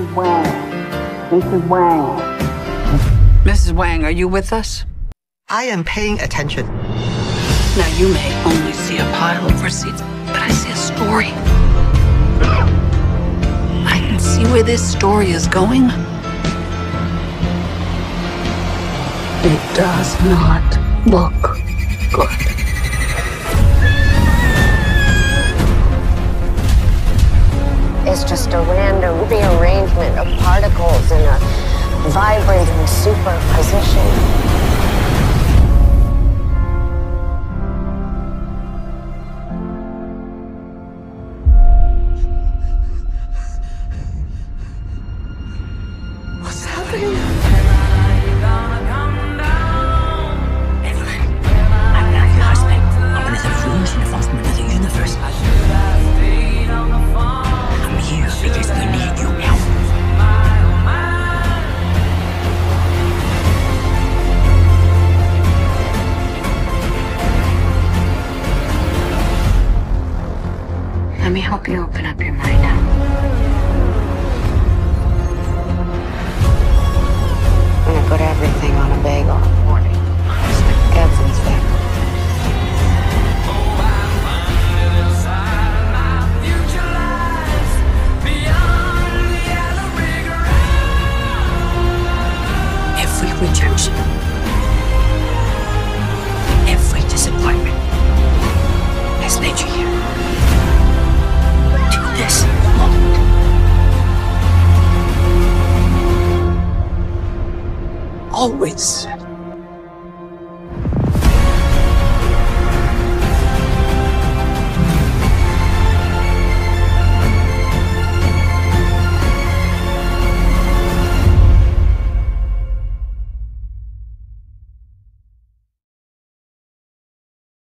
Mrs. Wang. Mrs. Wang. Mrs. Wang, are you with us? I am paying attention. Now, you may only see a pile of receipts, but I see a story. I can see where this story is going. It does not look good. It's just a random rearrangement of particles in a vibrating superposition. What's happening? Let me help you open up your mind now. I'm gonna put everything on a bagel. Morning. Just like Evan's family. Every rejection, Always